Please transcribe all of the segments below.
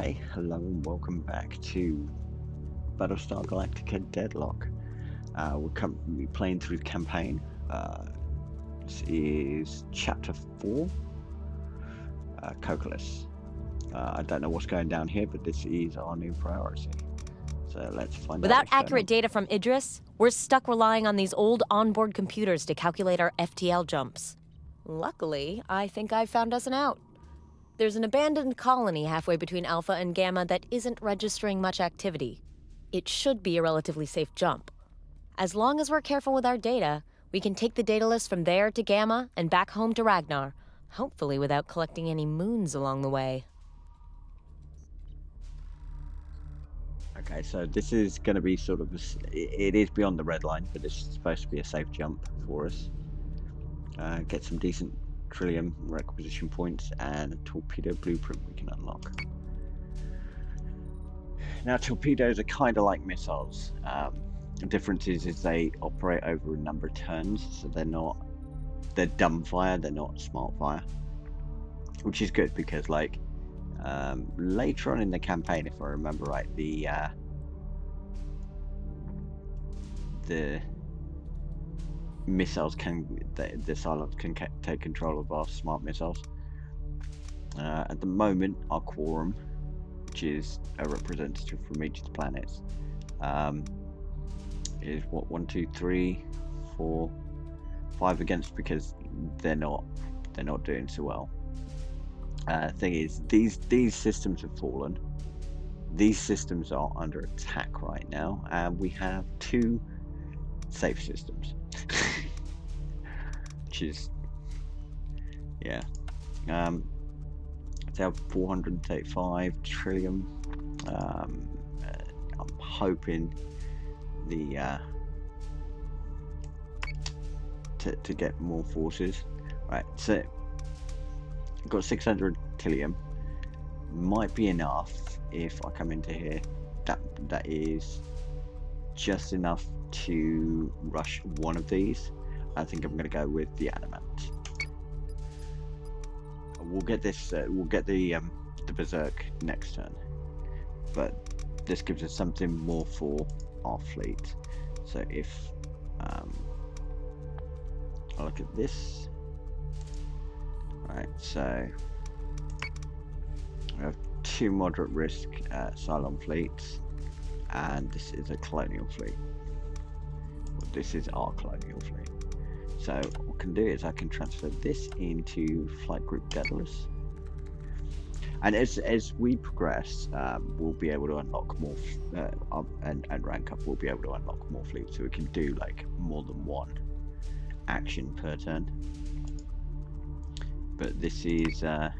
Okay, hello and welcome back to Battlestar Galactica Deadlock. Uh, we're currently playing through the campaign. Uh, this is chapter 4, uh. Uh, I don't know what's going down here, but this is our new priority. So let's find Without out. Without accurate data from Idris, we're stuck relying on these old onboard computers to calculate our FTL jumps. Luckily, I think I've found us an out. There's an abandoned colony halfway between Alpha and Gamma that isn't registering much activity. It should be a relatively safe jump. As long as we're careful with our data, we can take the data list from there to Gamma and back home to Ragnar, hopefully without collecting any moons along the way. Okay, so this is going to be sort of a it is beyond the red line, but is supposed to be a safe jump for us. Uh, get some decent tylium requisition points and a torpedo blueprint we can unlock. Now, torpedoes are kind of like missiles. Um, the difference is, is they operate over a number of turns, so they're not they're dumb fire, they're not smart fire, which is good because like um, later on in the campaign, if I remember right, the uh, the missiles can the, the can take control of our smart missiles. Uh, at the moment, our quorum, which is a representative from each of the planets, um, is what one, two, three, four, five against because they're not they're not doing so well. Uh, thing is these these systems have fallen. These systems are under attack right now and we have two safe systems is yeah. Um they have 435 trillion. Um uh, i'm hoping the uh to, to get more forces. Right so got 600 tylium might be enough if I come into here. That that is just enough to rush one of these I think I'm gonna go with the adamant we'll get this uh, we'll get the um, the berserk next turn but this gives us something more for our fleet so if um, I look at this Right, so we have two moderate risk uh, Cylon fleets, and this is a colonial fleet. This is our colonial fleet. So what I can do is I can transfer this into flight group Daedalus. And as, as we progress, um, we'll be able to unlock more, uh, up and, and rank up, we'll be able to unlock more fleets. So we can do like more than one action per turn but this is uh,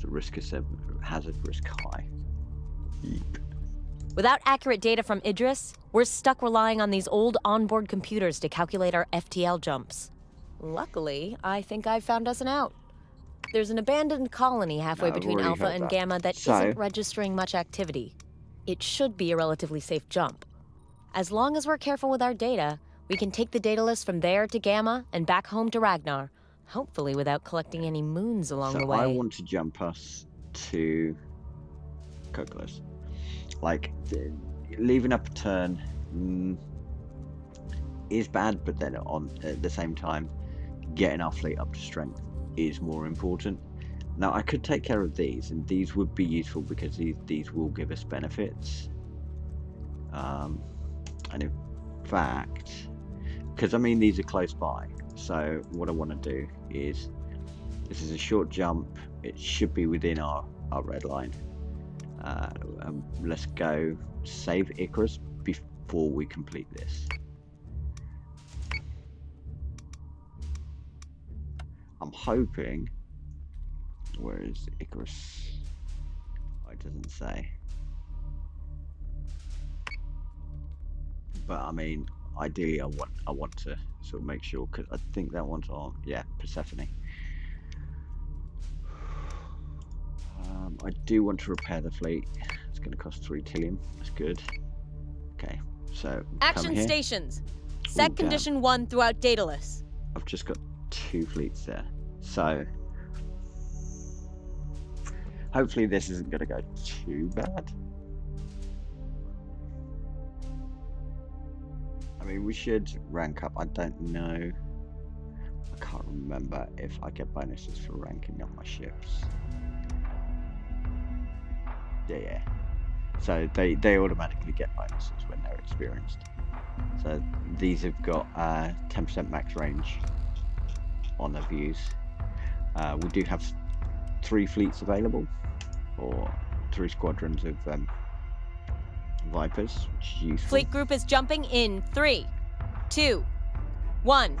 the risk is hazard risk high. Yeep. Without accurate data from Idris, we're stuck relying on these old onboard computers to calculate our FTL jumps. Luckily, I think I've found us an out. There's an abandoned colony halfway No, between Alpha and that. Gamma that So- not registering much activity. It should be a relatively safe jump. As long as we're careful with our data, we can take the data list from there to Gamma and back home to Ragnar, hopefully without collecting any moons along so the way. I want to jump us to Cocolis. Like leaving up a turn mm, is bad, but then on at the same time, getting our fleet up to strength is more important. Now I could take care of these, and these would be useful because these these will give us benefits. Um, and in fact, because I mean these are close by, so what I want to do is this is a short jump. It should be within our our red line. Uh, um, let's go save Icarus before we complete this. I'm hoping. Where is Icarus? Oh, it doesn't say. But I mean, ideally, I want I want to sort of make sure because I think that one's on. Yeah, Persephone. Um, I do want to repair the fleet. It's going to cost three tylium. That's good. Okay, so Action stations. Ooh, Set damn. condition 1 throughout Daedalus. I've just got two fleets there. So Hopefully this isn't going to go too bad. I mean, we should rank up. I don't know. I can't remember if I get bonuses for ranking up my ships. Yeah. So they, they automatically get bonuses when they're experienced. So these have got 10% uh, max range on their views. Uh, we do have three fleets available, or three squadrons of um, Vipers. Fleet group is jumping in three, two, one.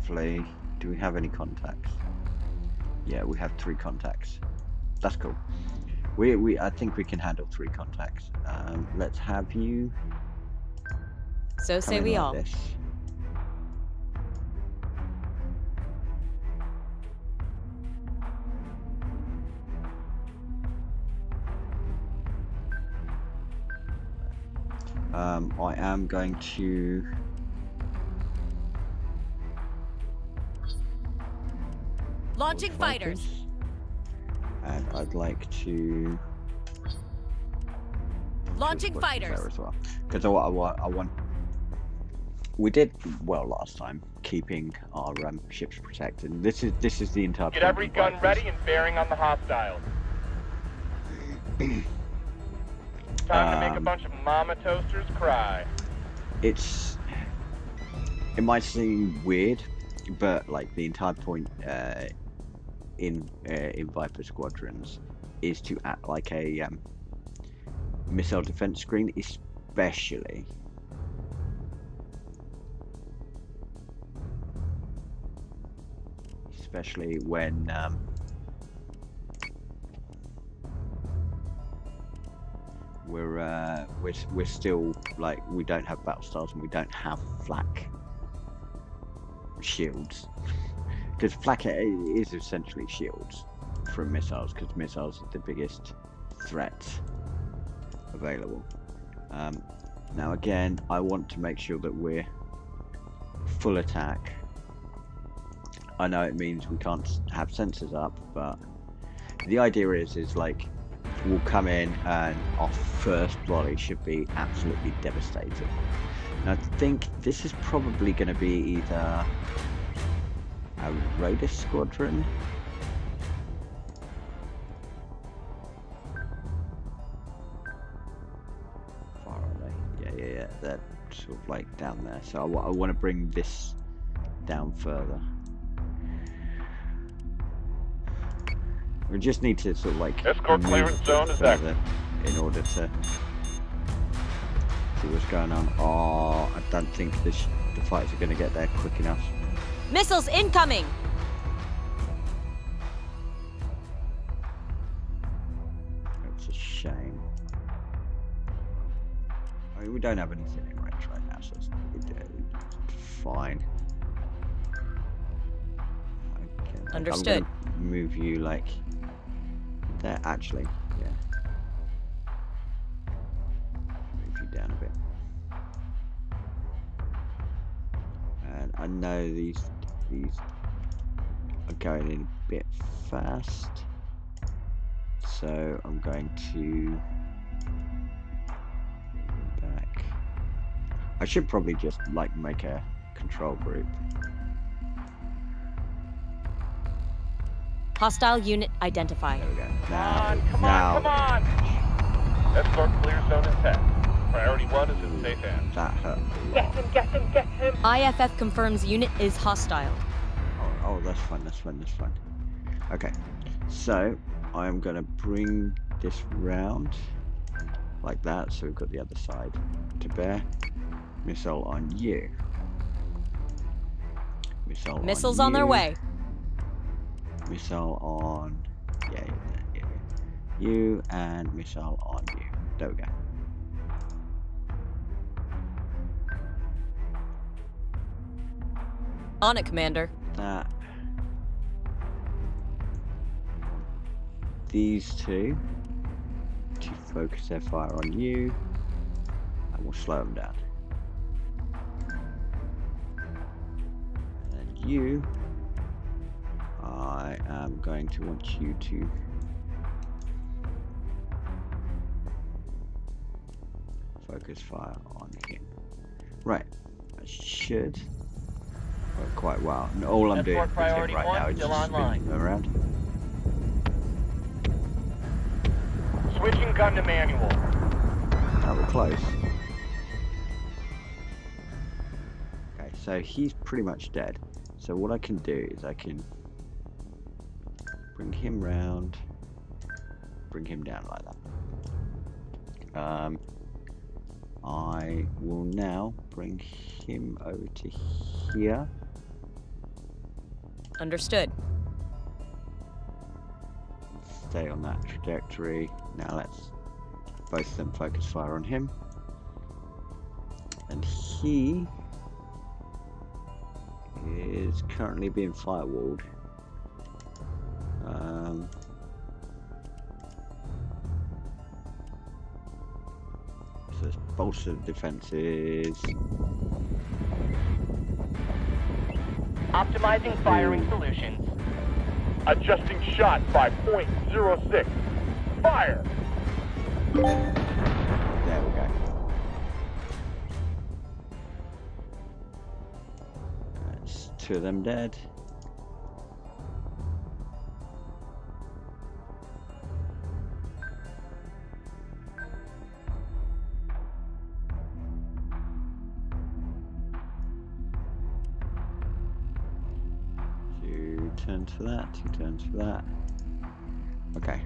Hopefully, do we have any contacts? Yeah, we have three contacts. That's cool. We, we, I think we can handle three contacts. Um, let's have you. So say we like all. This. Um, I am going to Launching fighters. And I'd like to Launching push fighters. there as well because I, wa- I, I want. We did well last time, keeping our um, ships protected. This is this is the entire. Get every gun Vipers. ready and bearing on the hostiles. Time to make a Um, bunch of mama toasters cry. It's. It might seem weird, but like the entire point uh, in uh, in Viper squadrons is to act like a um, missile defense screen, especially. Especially when um, we're uh, we're we're still like we don't have battle stars and we don't have flak shields because flak is essentially shields from missiles because missiles are the biggest threat available. Um, now again, I want to make sure that we're full attack. I know it means we can't have sensors up, but the idea is is like we'll come in and our first volley should be absolutely devastating. And I think this is probably going to be either a Raider squadron. Far are they? Yeah, yeah, yeah. They're sort of like down there. So I want to bring this down further. We just need to sort of like Escort clearance zone is further in order to see what's going on. Oh, I don't think the, sh- the fights are going to get there quick enough. Missiles incoming. It's a shame. I mean, we don't have anything in range right now, so it's, it, it's fine. Okay, like, Understood. I'm move you like there. Actually, yeah. Move you down a bit. And I know these these are going in a bit fast. So I'm going to back. I should probably just like make a control group. Hostile unit identified. There we go. Come Now, on, come now on, come on! Escort clear zone intact. Priority one is in safe hands. that hurt. Get him, get him, get him! IFF confirms unit is hostile. Oh, oh, that's fine. That's fine. That's fine. Okay, so I am gonna bring this round like that, so we've got the other side to bear. Missile on you. Missile Missiles on, Missiles on their way. Missile on yeah, yeah, yeah, yeah. you and missile on you. There we go. On it, Commander. That. These two to focus their fire on you, and we'll slow them down. And you, I am going to want you to focus fire on him. Right, I should quite well. And all I'm doing Escort with him right one now is still just online. spinning around. Switching gun to manual. Now we're close. Okay, so he's pretty much dead. So what I can do is I can bring him round, bring him down like that. Um, I will now bring him over to here. Understood. Stay on that trajectory. Now let's both of them focus fire on him. And he is currently being firewalled. Um, so it's bolstered defenses. Optimizing firing solutions. Adjusting shot by .06. Fire! There we go. That's two of them dead. For that, two turns for that. Okay.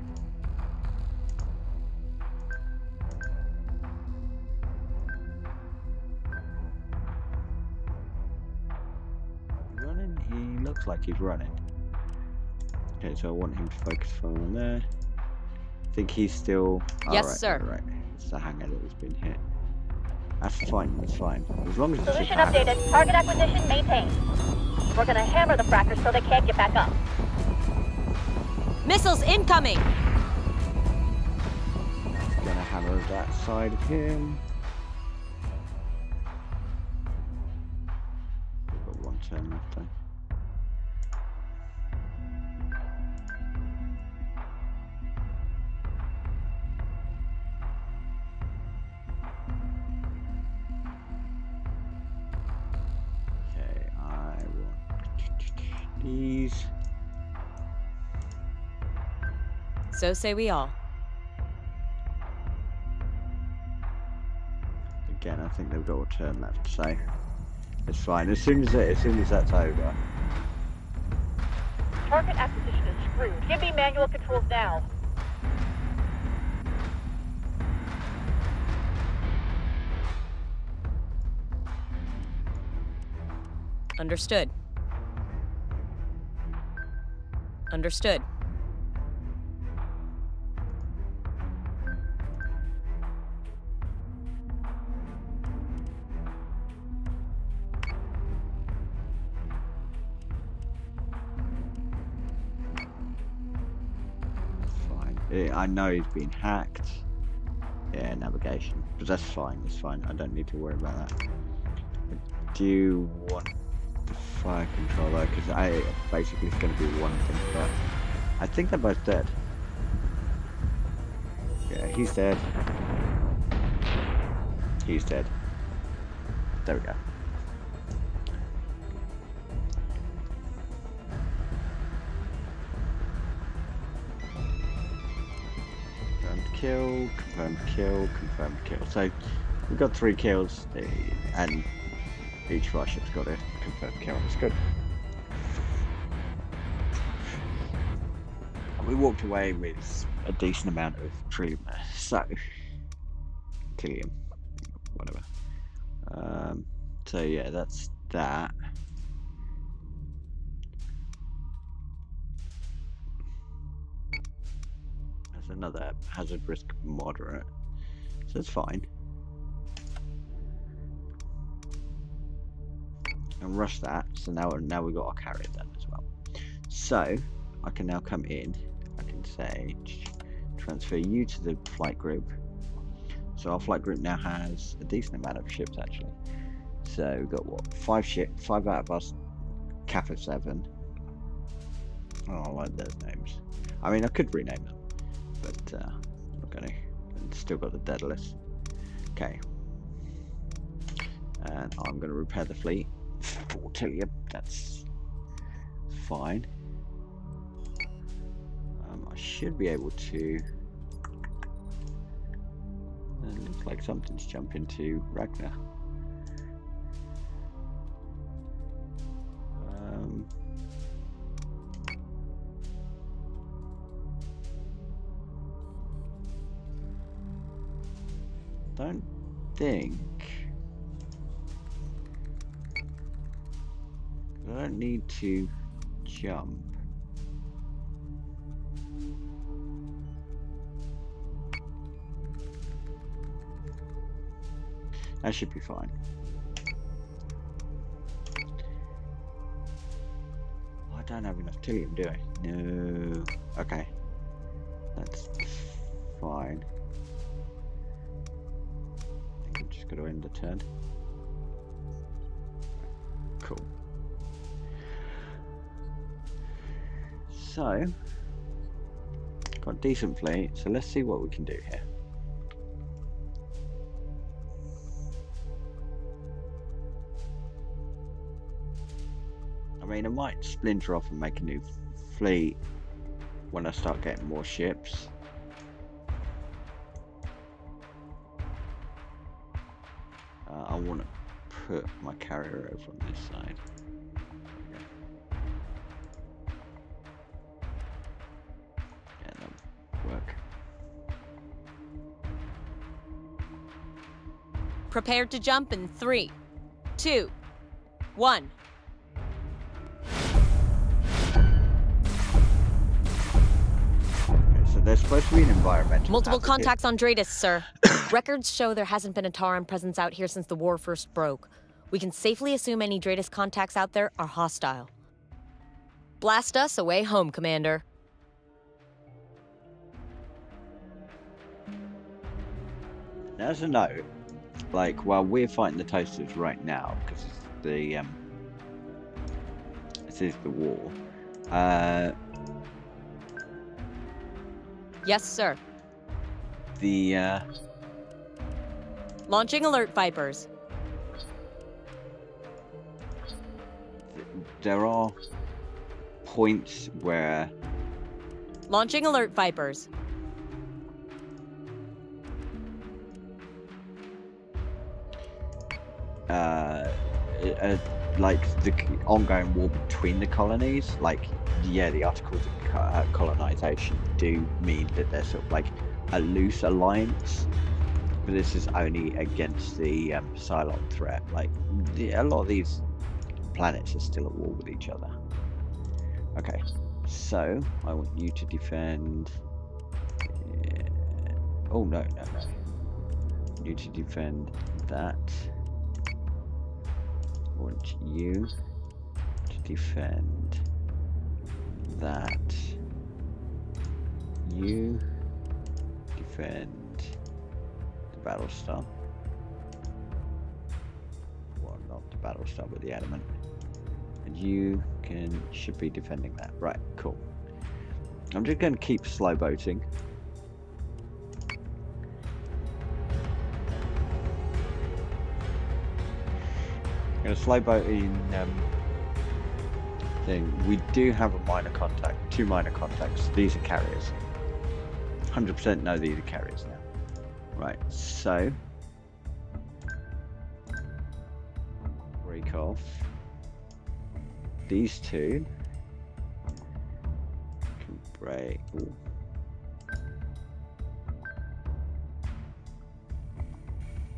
running? He looks like he's running. Okay, so I want him to focus fire on there. I think he's still. Yes, Alright, sir. Right, it's the hangar that has been hit. That's fine. That's fine. As long as it's Solution updated. Target acquisition maintained. We're gonna hammer the frackers so they can't get back up. Missiles incoming! Gonna hammer that side of him. We've got one turn left. Then. So say we all. Again, I think they've got a turn left, so it's fine. As soon as it, as soon as that's over, Target acquisition is screwed. Give me manual controls now. Understood. Understood. I know he's been hacked. Yeah, navigation, but that's fine. That's fine. I don't need to worry about that. I do want the fire controller because I basically it's going to be one thing, but I think they're both dead. Yeah, he's dead. He's dead. There we go. Kill, confirmed kill, confirmed kill. So we've got three kills, and each of our ships got a confirmed kill. It's good. And we walked away with a decent amount of treatment. So, Killian, whatever. Um, so yeah, that's that. Another hazard risk moderate. So it's fine. And rush that. So now now we've got our carrier done as well. So I can now come in. I can say transfer you to the flight group. So our flight group now has a decent amount of ships actually. So we've got what five ship, five out of us Kappa 7. Oh, I like those names. I mean, I could rename them, but uh, going to. Still got the Daedalus. Okay. And I'm to repair the fleet. four tylium, that's fine. Um, I should be able to. It looks like something's jumping to Ragnar. Um, don't think. I don't need to jump. That should be fine. I don't have enough tylium, do I? No. Okay. That's fine. Turn. Cool. So, got decent fleet, so let's see what we can do here. I mean, I might splinter off and make a new fleet when I start getting more ships. Put my carrier over on this side. Yeah, that'll work. Prepared to jump in three, two, one. Okay, so there's supposed to be an environmental. Multiple here. contacts on Dradis, sir. Records show there hasn't been a Tauron presence out here since the war first broke. We can safely assume any Dradis contacts out there are hostile. Blast us away home, Commander. Now, as a note, like while we're fighting the toasters right now, because it's the um, this is the war. Uh, Yes, sir. the uh, Launching Alert Vipers. There are points where Launching Alert Vipers. uh, uh, like the ongoing war between the colonies, like yeah, the articles of uh, colonization do mean that there's sort of like a loose alliance, but this is only against the um, Cylon threat. Like the, a lot of these planets are still at war with each other. Okay, so I want you to defend. uh, oh no, no, no! You to defend that. I want you to defend that. You defend the battle star. Battle star, with the adamant. And you can should be defending that. Right, cool. I'm just going to keep slow boating. Gonna slow boat in um, thing. We do have a minor contact, two minor contacts. These are carriers. 100% know these are carriers now. Right, so off these two. Can break. ooh.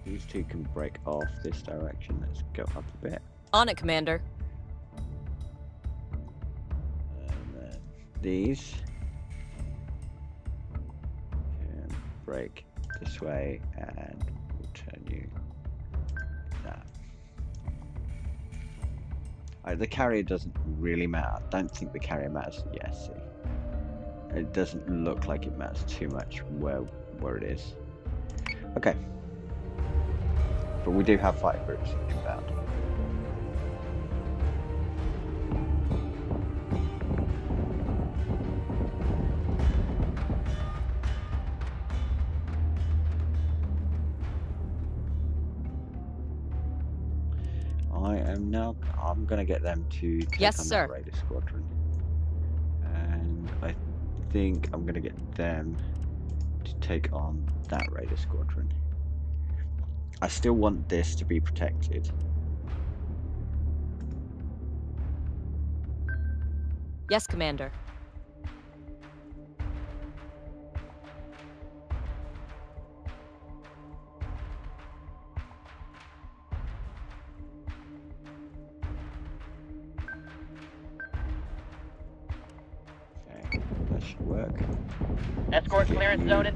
These two can break off this direction. Let's go up a bit. On it, Commander. And then these can break this way and we'll turn you Uh, the carrier doesn't really matter. I don't think the carrier matters. Yes. It doesn't look like it matters too much where where it is. Okay. But we do have five groups inbound. I'm gonna get them to take Yes, on sir. that Raider squadron, and I think I'm gonna get them to take on that Raider squadron. I still want this to be protected. Yes, Commander.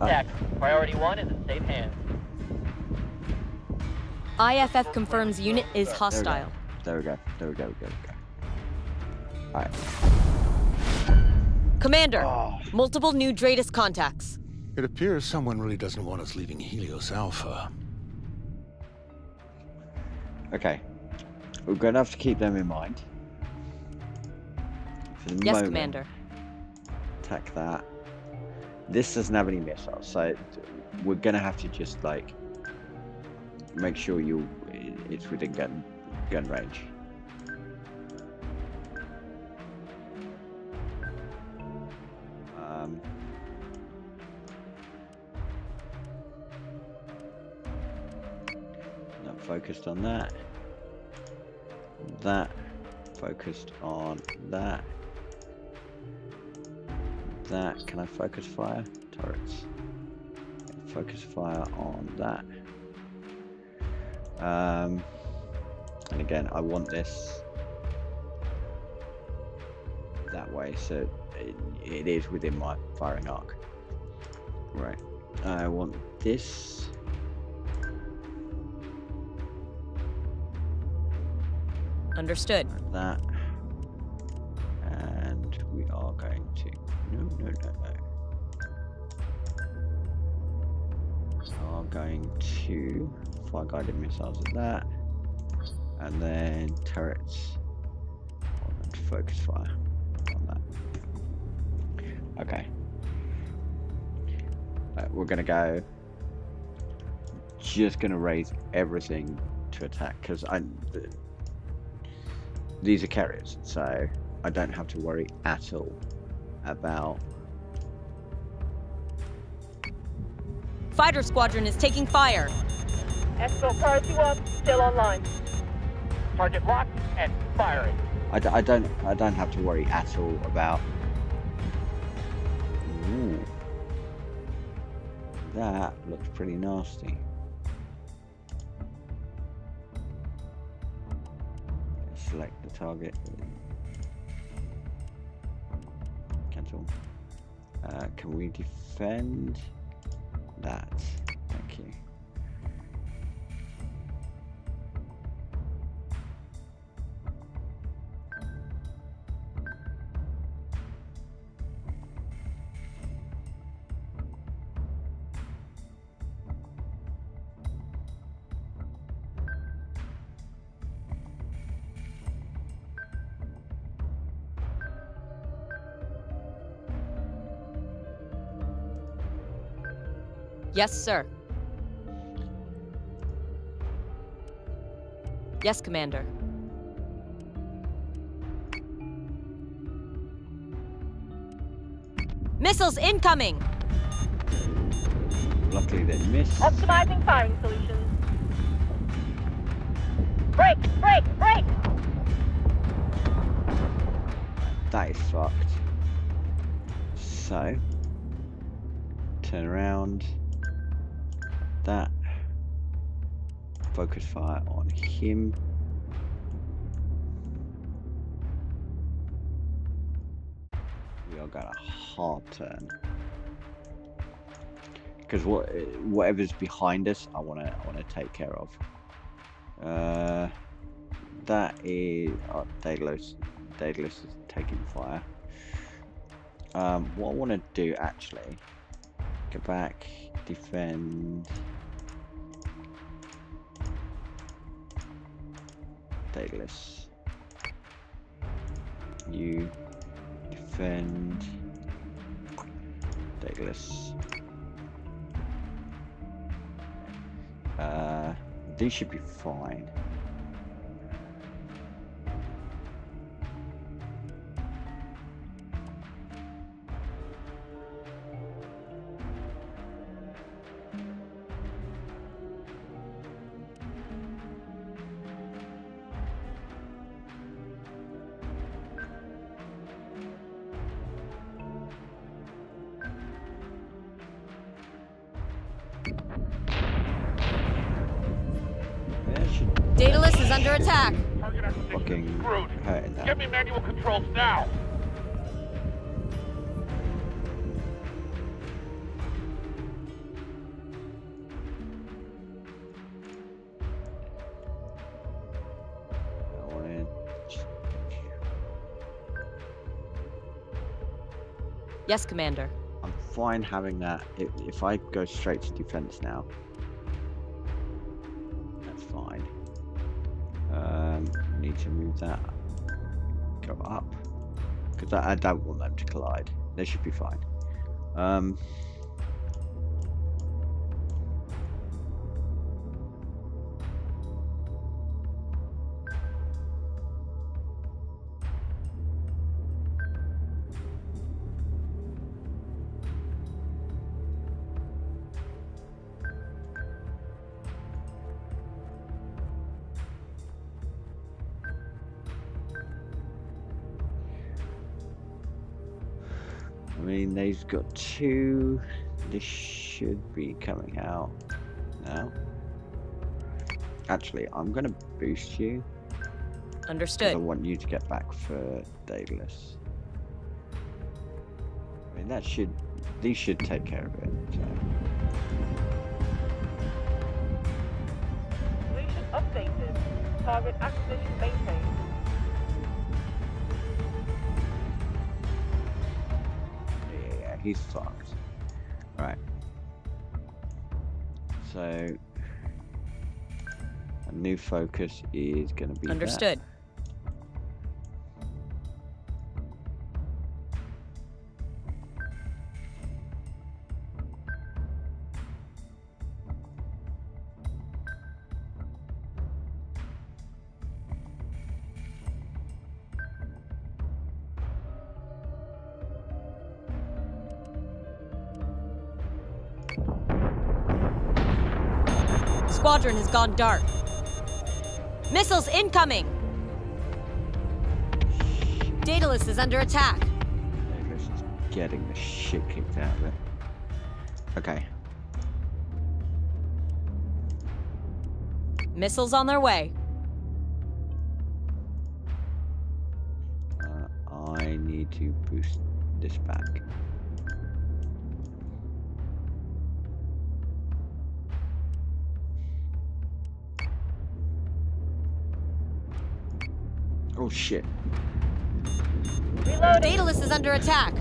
Intact. Priority one is in safe hands. IFF confirms unit is There we go. hostile. There we go. There we go. There we go. There we go. Alright. Commander, Oh, multiple new Dradis contacts. It appears someone really doesn't want us leaving Helios Alpha. okay. We're gonna have to keep them in mind. For the Yes, moment, Commander. Attack that. This doesn't have any missiles, so we're gonna have to just like make sure you it's within gun gun range. Um, focused on that. That focused on that. That can I focus fire turrets? Focus fire on that. Um, and again, I want this that way, so it, it is within my firing arc. Right. I want this. Understood. that. Going to. No, no, no, no. We are going to fire guided missiles at that. And then turrets focus fire on that. Okay. We're gonna go. Just gonna raise everything to attack because I. The, these are carriers, so I don't have to worry at all about. Fighter squadron is taking fire. Escort priority one, still online. Target locked and firing. I, d- I don't. I don't have to worry at all about. Ooh, that looks pretty nasty. Select the target. Cancel. Uh, can we defend that? Thank you. Yes, sir. Yes, Commander. Missiles incoming! Luckily they missed. Optimizing firing solutions. Break, break, break! That is fucked. So, turn around. Focus fire on him. We are going to hard turn. Because what, whatever's behind us, I want to, I want to take care of. Uh, that is, oh, Daedalus, Daedalus is taking fire. Um, what I want to do actually, go back, defend. Daedalus. You defend. Daedalus. Uh, these should be fine. Me controls now. I want in. Yes, Commander. I'm fine having that. If, if I go straight to defense now, that's fine. Um, need to move that. I don't want them to collide. They should be fine. Um, mean, they've got two. This should be coming out now. Actually, I'm going to boost you. Understood. I want you to get back for Daedalus. I mean, that should. These should take care of it. So. Solution updated. Target acquisition maintained. He's fucked. Right. So. A new focus is going to be. that. Squadron has gone dark. Missiles incoming! Daedalus is under attack. Daedalus is getting the shit kicked out of it. Okay. Missiles on their way. Uh, I need to boost this back. Shit. Reloading. Daedalus is under attack.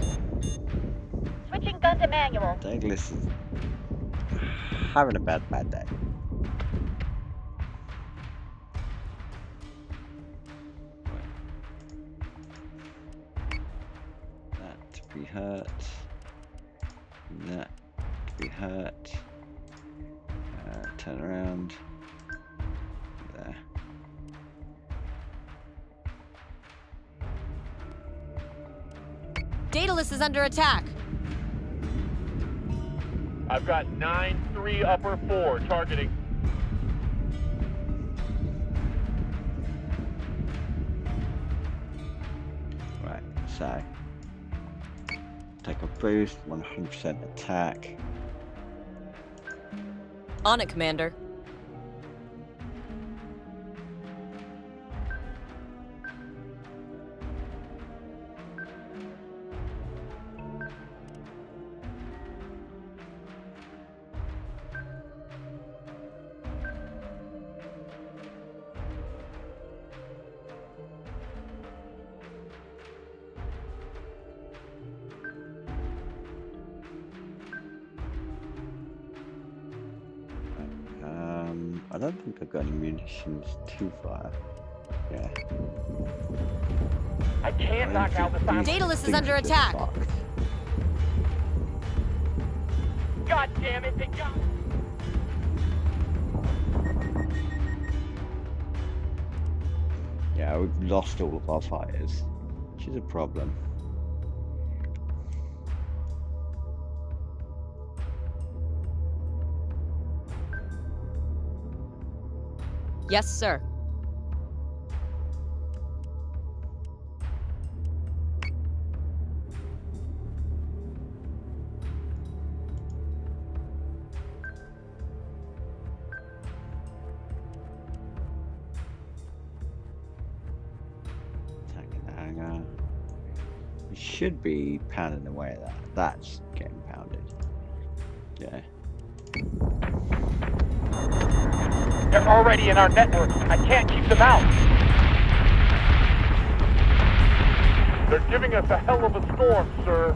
Switching gun to manual. Daedalus is having a bad, bad day. That to be hurt. That to be hurt. Uh, turn around. Daedalus is under attack. I've got 9-3 upper 4 targeting. Right, so take a boost, 100% attack. On it, Commander. Don't think I've got any munitions too far. Yeah. I can't I knock out the these silence. Daedalus is under attack. fucked. God damn it, they got Yeah, we've lost all of our fighters, which is a problem. Yes, sir. Should be pounding away at that. That's getting pounded. Yeah. Already in our network. I can't keep them out. They're giving us a hell of a storm, sir.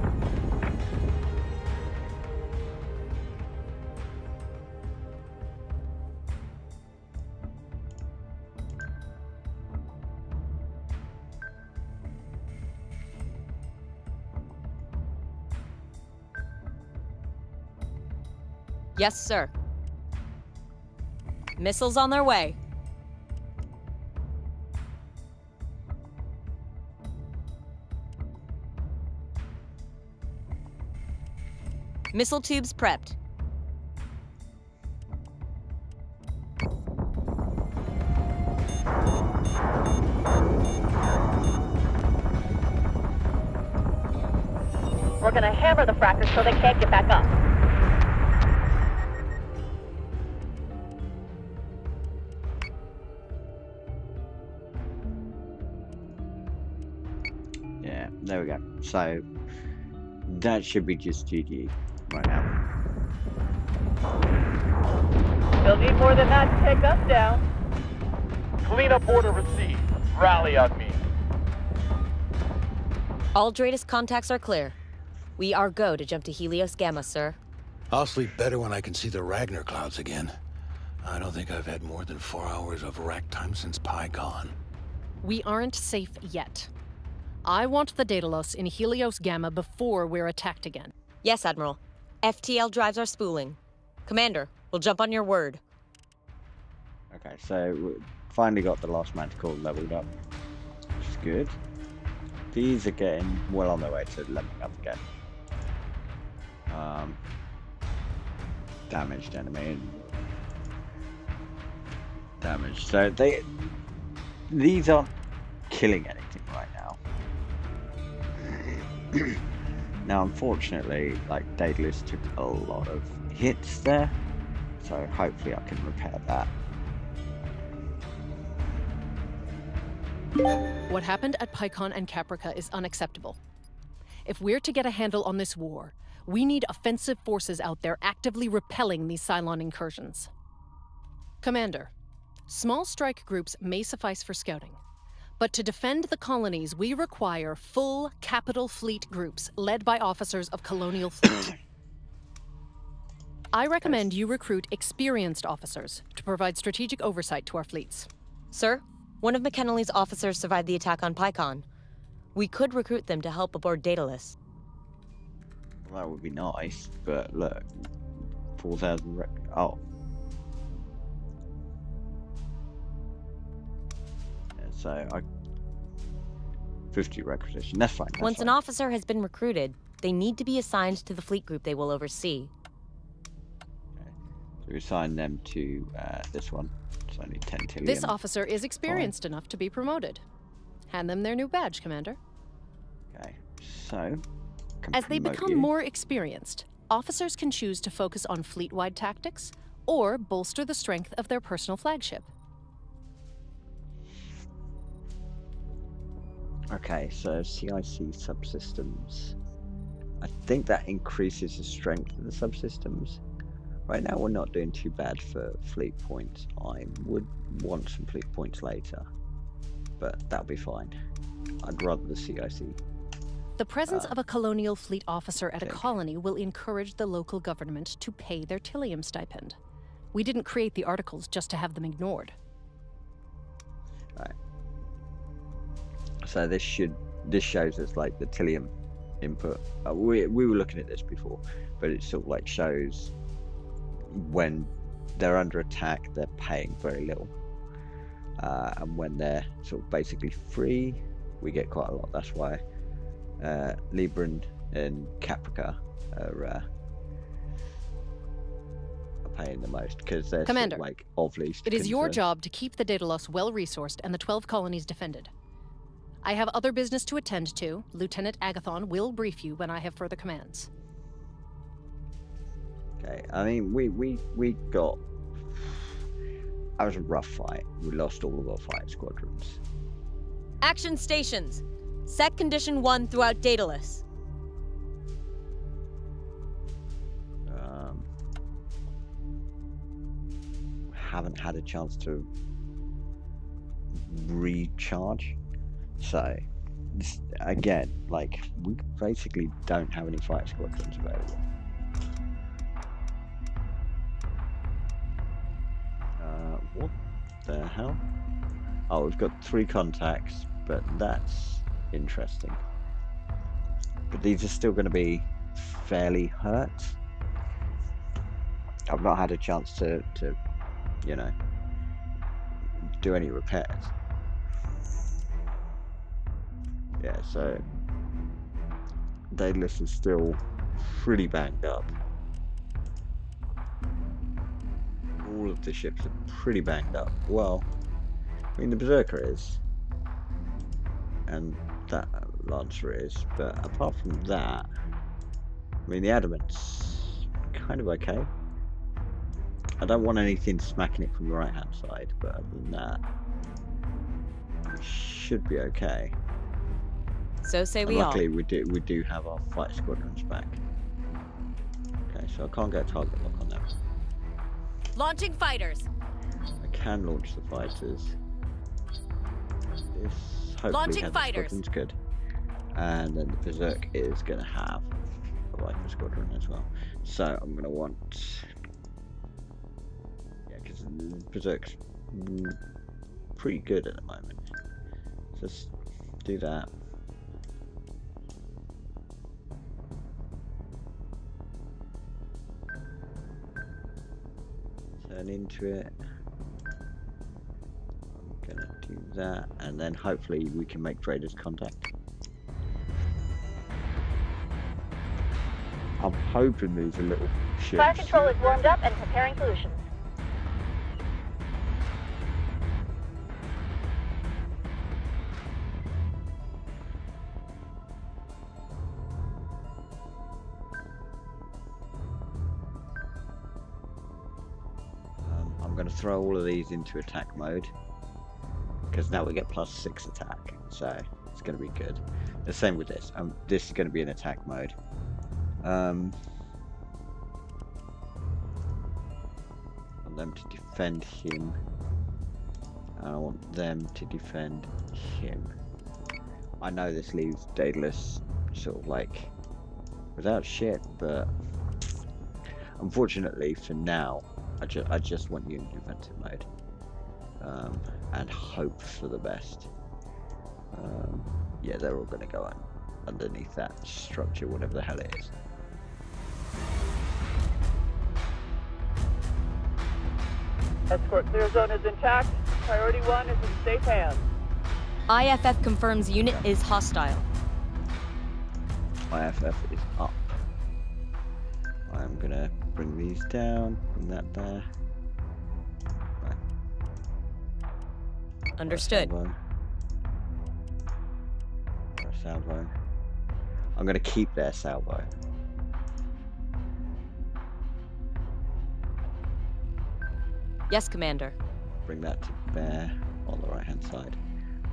Yes, sir. Missiles on their way. Missile tubes prepped. We're gonna hammer the frackers so they can't So that should be just GG right now. They'll need more than that to take us down. Cleanup order received. Rally on me. All Dradis contacts are clear. We are go to jump to Helios Gamma, sir. I'll sleep better when I can see the Ragnar clouds again. I don't think I've had more than four hours of rack time since Picon. We aren't safe yet. I want the Daedalus in Helios Gamma before we're attacked again. Yes, Admiral. FTL drives are spooling. Commander, we'll jump on your word. Okay, so we finally got the last manticore leveled up, which is good. These are getting well on their way to leveling up again. Um, damaged enemy. Damaged. So they, these aren't killing anything right now. now, unfortunately, like Daedalus took a lot of hits there, so hopefully I can repair that. What happened at Picon and Caprica is unacceptable. If we're to get a handle on this war, we need offensive forces out there actively repelling these Cylon incursions. Commander, small strike groups may suffice for scouting. But to defend the colonies, we require full capital fleet groups led by officers of Colonial Fleet. I recommend you recruit experienced officers to provide strategic oversight to our fleets. Sir, one of McKinley's officers survived the attack on Picon. We could recruit them to help aboard Daedalus. Well, that would be nice, but look, 4,000 rec- Oh. So, I... 50 requisition, that's fine. That's Once fine. an officer has been recruited, they need to be assigned to the fleet group they will oversee. So we assign them to uh, this one. It's only 10 tylium. This officer is experienced enough to be promoted. Hand them their new badge, Commander. Okay, so. As they become you. more experienced, officers can choose to focus on fleet wide tactics or bolster the strength of their personal flagship. Okay, so CIC subsystems. I think that increases the strength of the subsystems. Right now, we're not doing too bad for fleet points. I would want some fleet points later, but that'll be fine. I'd rather the CIC. The presence Ah. of a colonial fleet officer at a colony will encourage the local government to pay their tylium stipend. We didn't create the articles just to have them ignored. So this should this shows us like the tylium input. Uh, we we were looking at this before, but it sort of like shows when they're under attack, they're paying very little, uh, and when they're sort of basically free, we get quite a lot. That's why uh, Libran and Caprica are, uh, are paying the most because they're sort of Commander, like of least. It is your job to keep the Daedalus well resourced and the 12 colonies defended. I have other business to attend to. Lieutenant Agathon will brief you when I have further commands. Okay, I mean, we we we got. That was a rough fight. We lost all of our fight squadrons. Action stations! Set condition 1 throughout Daedalus. Um, haven't had a chance to recharge. So, this, again, like, we basically don't have any fire squadrons available. Uh, what the hell? Oh, we've got three contacts, but that's interesting. But these are still going to be fairly hurt. I've not had a chance to, to you know, do any repairs. Yeah, so Daedalus is still pretty banged up. All of the ships are pretty banged up. Well, I mean the Berserker is, and that Lancer is, but apart from that, I mean the Adamant's kind of okay. I don't want anything smacking it from the right hand side, but other than that, it should be okay. So say And we all. luckily, we do we do have our fight squadrons back. Okay, so I can't get a target lock on them. Launching fighters. I can launch the fighters. This hopefully Launching fighters. squadron's good. And then the Berserk is going to have a Viper squadron as well. So I'm going to want. Yeah, because Berserk's pretty good at the moment. Just do that. Turn into it. I'm gonna do that, and then hopefully we can make Dradis contact. I'm hoping these are little ships. Fire control is warmed up and preparing solutions. Throw all of these into attack mode because now we get plus six attack, so it's going to be good. The same with this. Um, this is going to be in attack mode. Um, want them to defend him. and I want them to defend him. I know this leaves Daedalus sort of like without shit, but unfortunately for now, I, ju- I just want you in defensive mode um, and hope for the best. Um, yeah, they're all going to go un- underneath that structure, whatever the hell it is. Escort clear zone is intact. Priority one is in safe hands. IFF confirms unit is hostile. IFF is up. I'm going to bring these down, bring that there. Right, Understood. salvo. I'm going to keep their salvo. Yes, Commander. bring that to bear on the right hand side.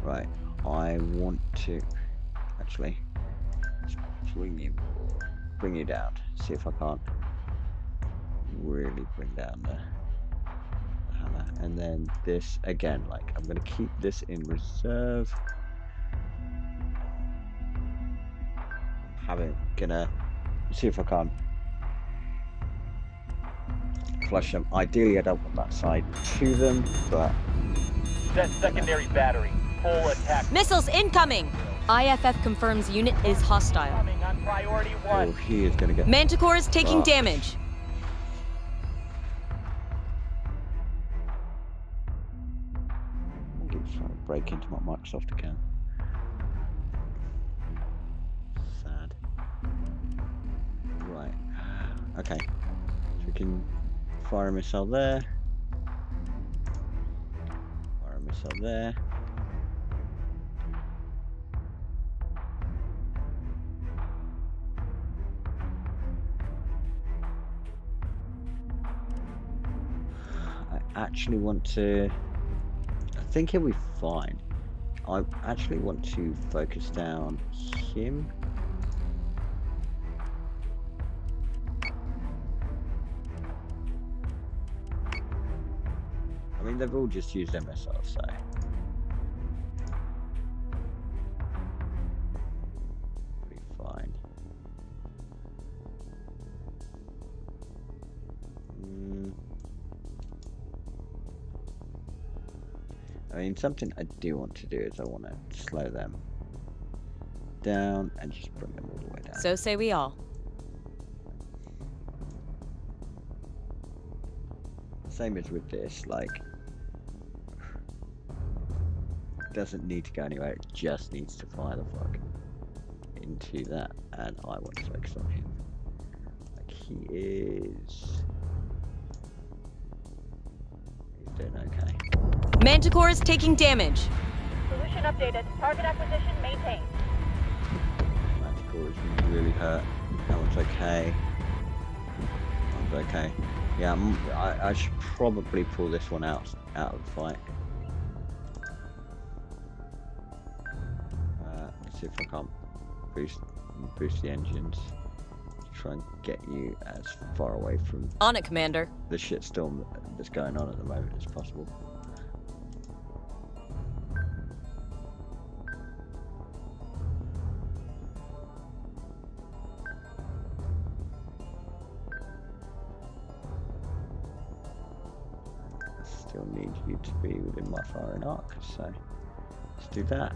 Right, I want to actually bring you bring you down. See if I can't really bring down the, the hammer. And then this again, like I'm gonna keep this in reserve. Having gonna see if I can't flush them. Ideally I don't want that side to them, but Set secondary battery. Full attack. Missiles incoming! IFF confirms unit is hostile. Coming on priority oh, one. he is gonna get Manticore is taking Fuck. damage. Break into my Microsoft account. Sad. Right. Okay. So we can fire a missile there. Fire a missile there. I actually want to. Think he'll be fine. I actually want to focus down him. I mean, they've all just used MSR, so. I mean, something I do want to do is I want to slow them down and just bring them all the way down. So say we all. Same as with this, like, doesn't need to go anywhere, it just needs to fire the fuck into that, and I want to focus on him. Like, he is. He's doing okay. Manticore is taking damage. Solution updated. Target acquisition maintained. Manticore is really hurt. That one's okay. That one's okay. Yeah, I'm, I, I should probably pull this one out out of the fight. Uh, let's see if I can't boost boost the engines. Try and get you as far away from On it, Commander. the shitstorm that's going on at the moment as possible. You to be within my firing arc, so let's do that.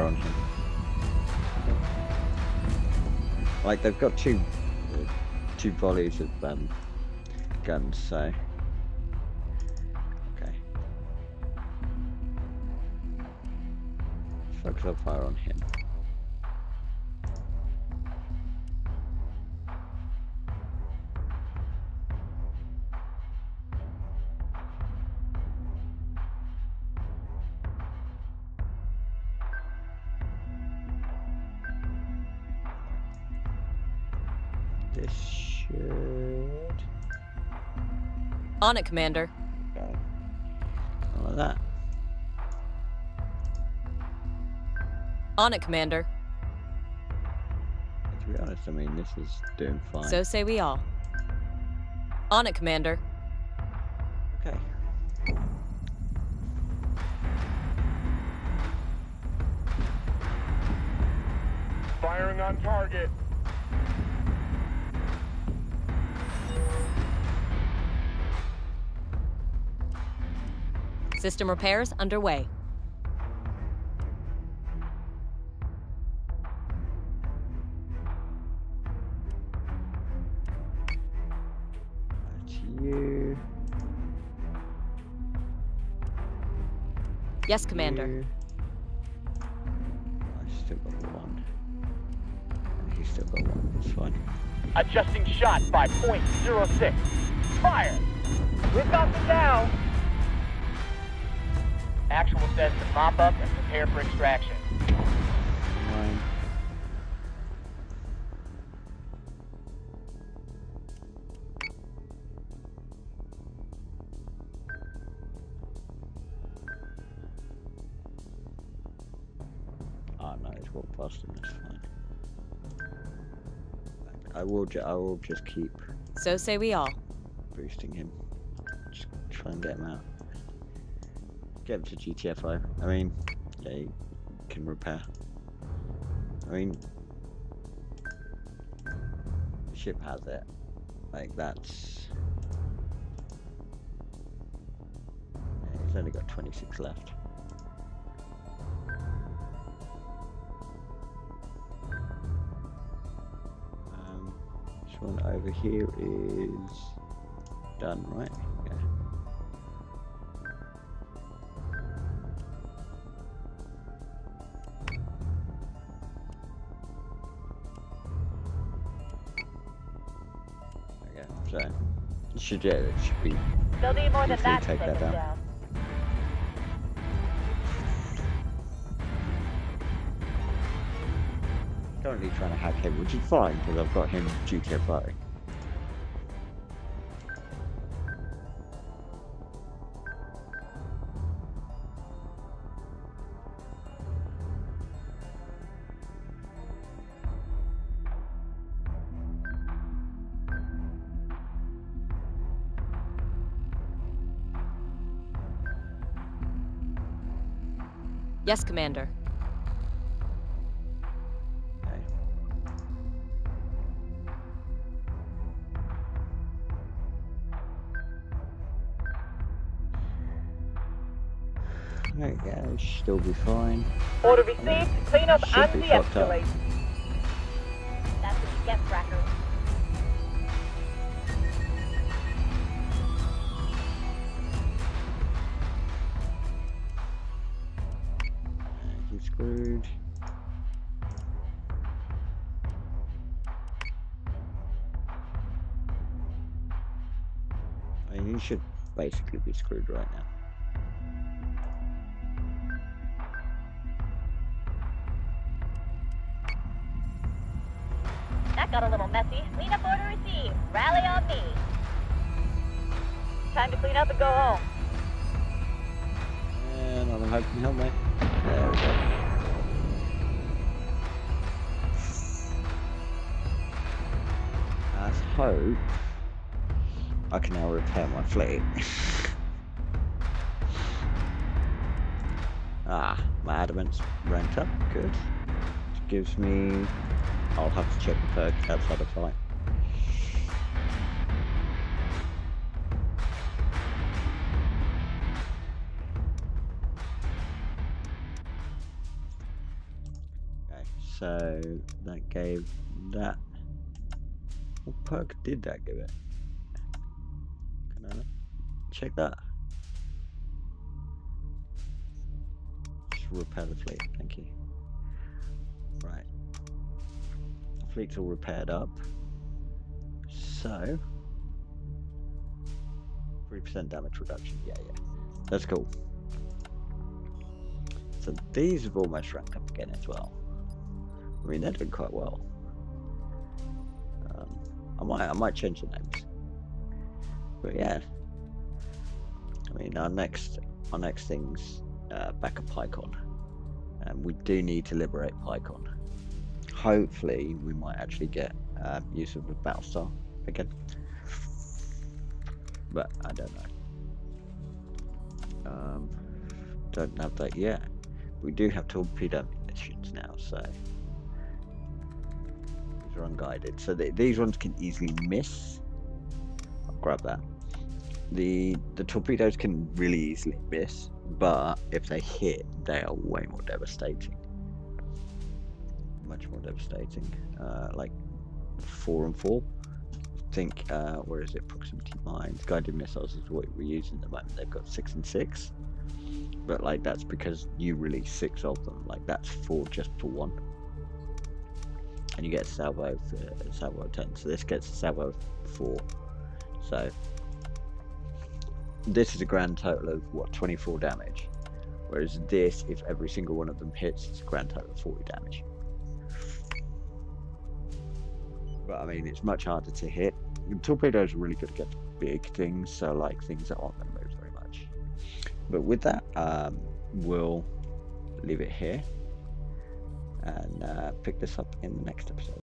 On him. Like they've got two, two volleys of um, guns, so okay. Focus on fire on him. On it, Commander. go like that. On it, Commander. To be honest, I mean this is doing fine. So say we all. On it, Commander. okay. Firing on target. System repairs underway. That's you. Yes, Commander. you. Oh, I still got one. And he's still got one. It's fine. Adjusting shot by .06. Fire! We've got them now. Actual says to mop up and prepare for extraction. Fine. Oh no, it's walked past him. That's fine. I will. Ju- I will just keep So say we all. boosting him. Just try and get him out. Get to GTFO. I mean, he can repair. I mean, the ship has it. Like, that's. Yeah, he's only got 26 left. Um, this one over here is done, right? Should, yeah, it should be They'll need more than that to take that down. down. currently trying to hack him, which is fine because I've got him GTA firing. Yes, Commander. Okay. There we go, should still be fine. Order received. Clean up and be de-escalate. Screwed. I mean, he should basically be screwed right now. That got a little messy. Clean up order received. Rally on me. Time to clean up and go home. And I'm hoping help me. There we go. Hope I can now repair my fleet. ah, my adamant's ranked up. Good. Which gives me. I'll have to check the perk outside the fight. Okay, so that gave that. What perk did that give it? Can I check that? Just repair the fleet, thank you. Right. The fleet's all repaired up. So. 3% damage reduction, yeah, yeah. That's cool. So these have almost ranked up again as well. I mean, they're doing quite well. I might, I might change the names. But yeah, I mean, our next, our next thing's uh, back at Picon, and we do need to liberate Picon. Hopefully, we might actually get uh, use of the Battlestar again, but I don't know. Um, don't have that yet. We do have torpedo munitions now, so these are unguided. So th these ones can easily miss. I'll grab that. The the torpedoes can really easily miss, but if they hit, they are way more devastating. Much more devastating. Uh, like four and four. Think uh, where is it? Proximity mines, guided missiles is what we're using at the moment. They've got six and six but like that's because you release six of them. Like that's four just for one, and you get salvo for salvo of ten. So this gets a salvo of four. So this is a grand total of what 24 damage, whereas this, if every single one of them hits, it's a grand total of 40 damage. But I mean, it's much harder to hit. Torpedoes are really good against big things, so like things that aren't going to move very much. But with that, um, we'll leave it here and uh, pick this up in the next episode.